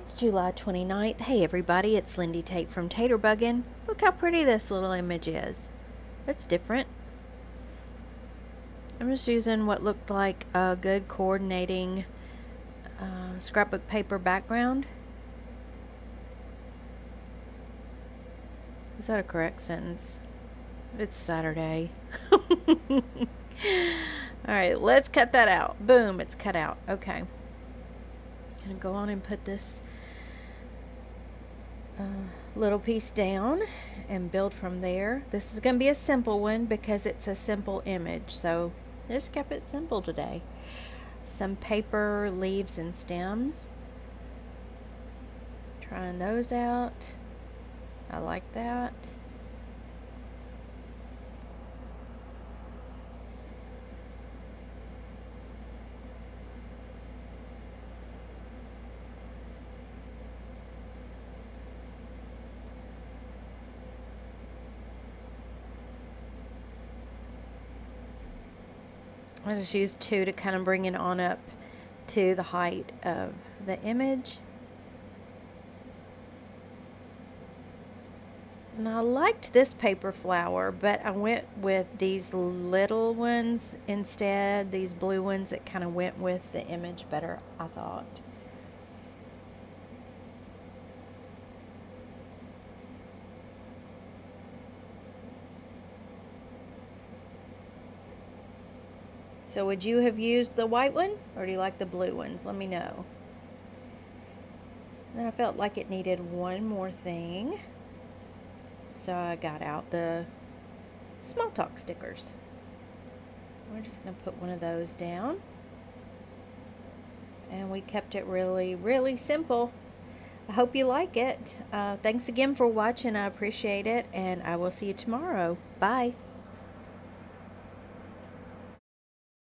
It's July 29th. Hey everybody, it's Lindy Tate from Taterbuggin. Look how pretty this little image is. It's different. I'm just using what looked like a good coordinating uh, scrapbook paper background. Is that a correct sentence? It's Saturday. Alright, let's cut that out. Boom, it's cut out. Okay. I'm Gonna go on and put this uh, little piece down and build from there. This is gonna be a simple one because it's a simple image. So just kept it simple today. Some paper, leaves, and stems. Trying those out. I like that. I just use two to kind of bring it on up to the height of the image. And I liked this paper flower, but I went with these little ones instead, these blue ones that kind of went with the image better, I thought. So would you have used the white one or do you like the blue ones? Let me know. Then I felt like it needed one more thing. So I got out the small talk stickers. We're just going to put one of those down. And we kept it really, really simple. I hope you like it. Uh, thanks again for watching. I appreciate it. And I will see you tomorrow. Bye.